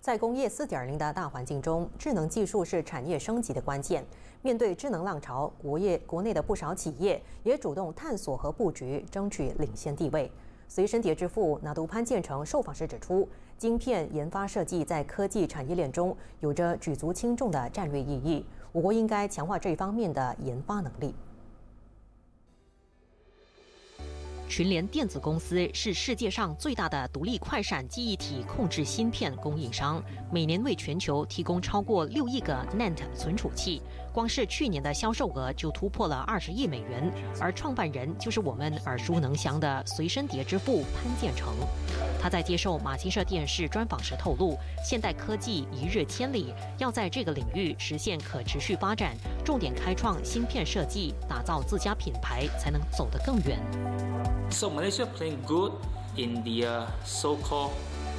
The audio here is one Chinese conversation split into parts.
在工业四点零的大环境中，智能技术是产业升级的关键。面对智能浪潮，国业国内的不少企业也主动探索和布局，争取领先地位。随身碟之父拿督潘建成受访时指出，晶片研发设计在科技产业链中有着举足轻重的战略意义，我国应该强化这一方面的研发能力。群联电子公司是世界上最大的独立快闪记忆体控制芯片供应商，每年为全球提供超过六亿个 NAND 存储器，光是去年的销售额就突破了二十亿美元。而创办人就是我们耳熟能详的随身碟之父潘建成。他在接受马新社电视专访时透露，现代科技一日千里，要在这个领域实现可持续发展，重点开创芯片设计，打造自家品牌，才能走得更远。So Malaysia playing good in the so-called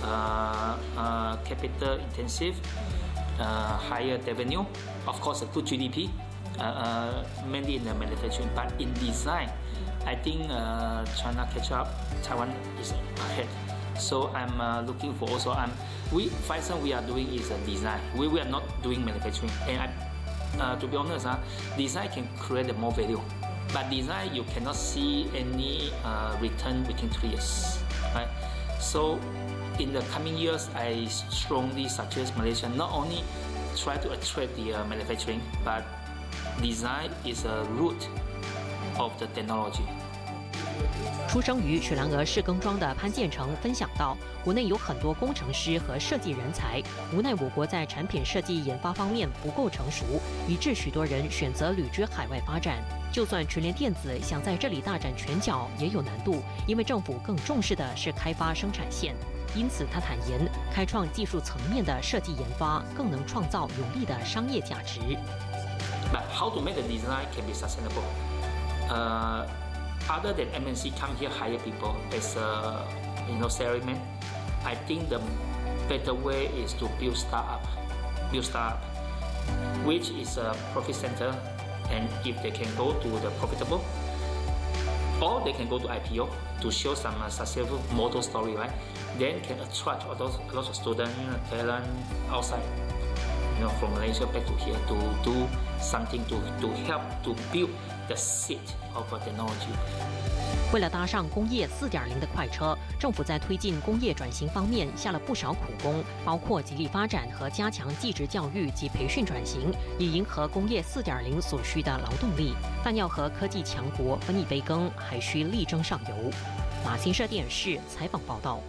uh, uh, capital intensive, uh, higher revenue, of course a good GDP, uh, mainly in the manufacturing. But in design, I think uh, China catch up, Taiwan is ahead. So I'm uh, looking for also. I'm we Phison we are doing is a design. We, we are not doing manufacturing. And I, uh, to be honest, uh, design can create more value. But design, you cannot see any return within three years, right? So in the coming years, I strongly suggest Malaysia not only try to attract the uh, manufacturing, but design is a root of the technology. 出生于雪兰莪市耕庄的潘建成分享到，国内有很多工程师和设计人才，无奈我国在产品设计研发方面不够成熟，以致许多人选择旅居海外发展。就算群联电子想在这里大展拳脚，也有难度，因为政府更重视的是开发生产线。因此，他坦言，开创技术层面的设计研发，更能创造有利的商业价值。But how to make the design can be sustainable? Uh. Other than MNC come here hire people as a you know salaryman, I think the better way is to build startup, build startup, which is a profit center, and if they can go to the profitable, or they can go to IPO to show some uh, successful model story, right? Then can attract a lot, a lot of student talent outside, you know, from Malaysia back to here to do something to, to help to build 为了搭上工业四点零的快车，政府在推进工业转型方面下了不少苦功，包括极力发展和加强技职教育及培训转型，以迎合工业四点零所需的劳动力。但要和科技强国分一杯羹，还需力争上游。马新社电视采访报道。